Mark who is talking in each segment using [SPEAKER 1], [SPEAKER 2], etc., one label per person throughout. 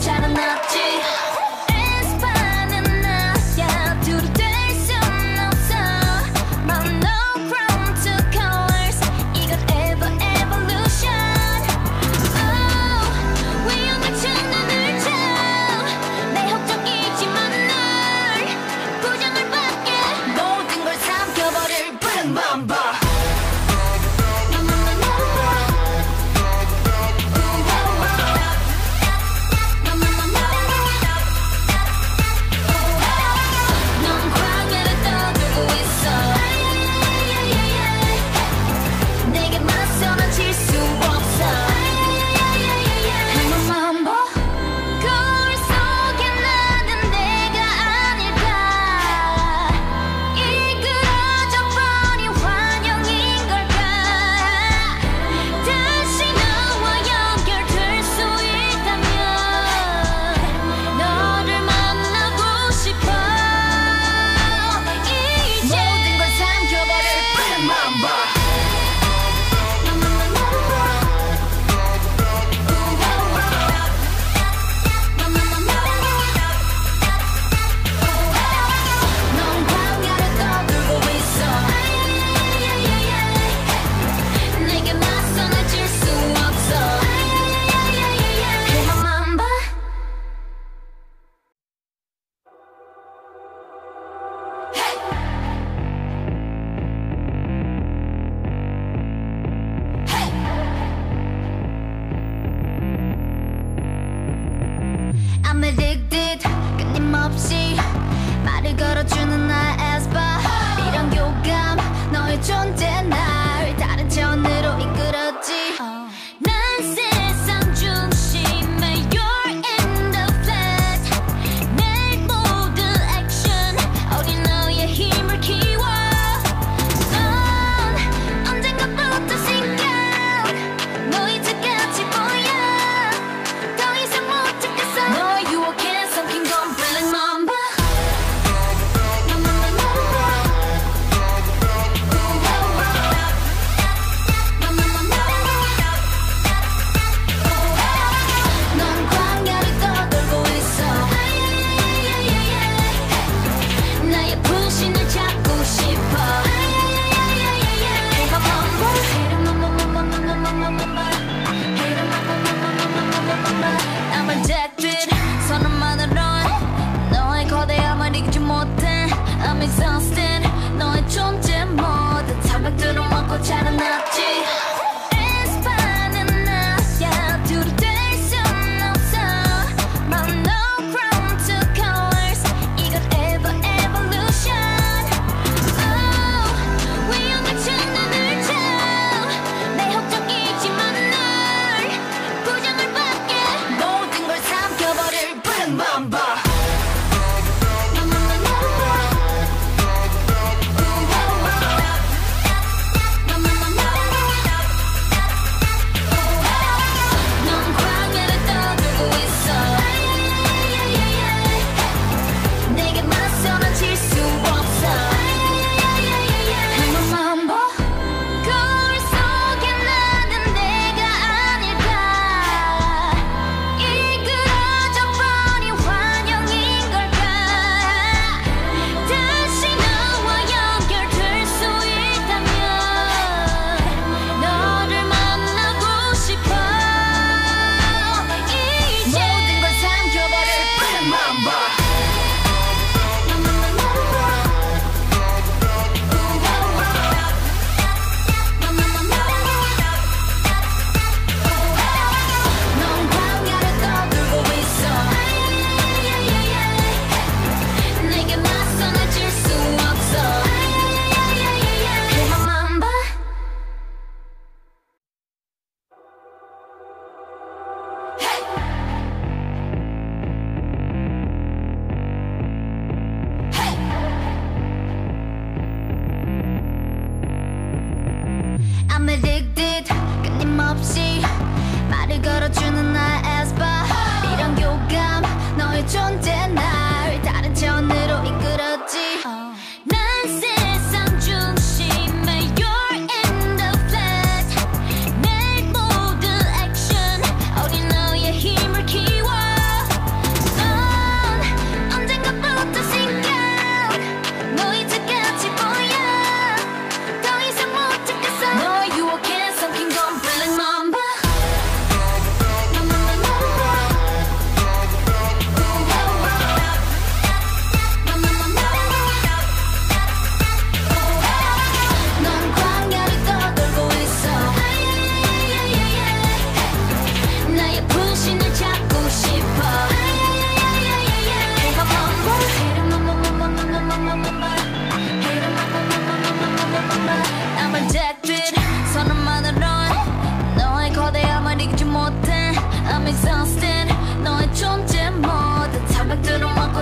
[SPEAKER 1] 탐백들어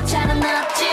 [SPEAKER 1] 자라났지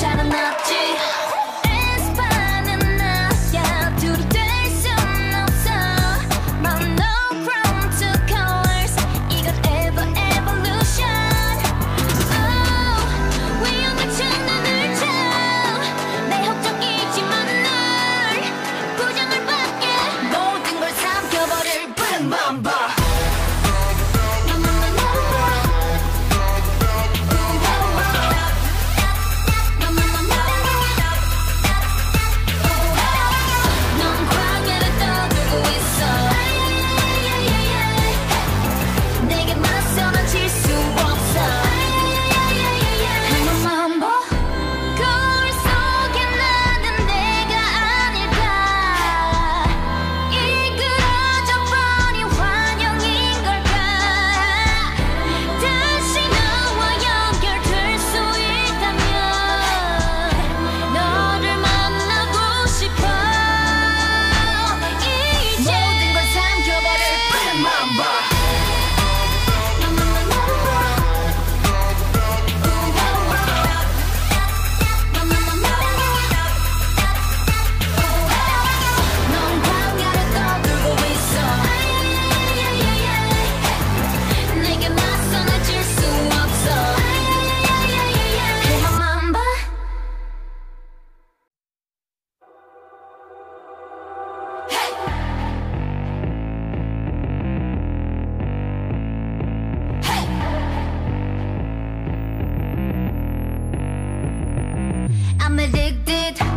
[SPEAKER 1] 자라났지 addicted.